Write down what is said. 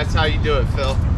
That's how you do it, Phil.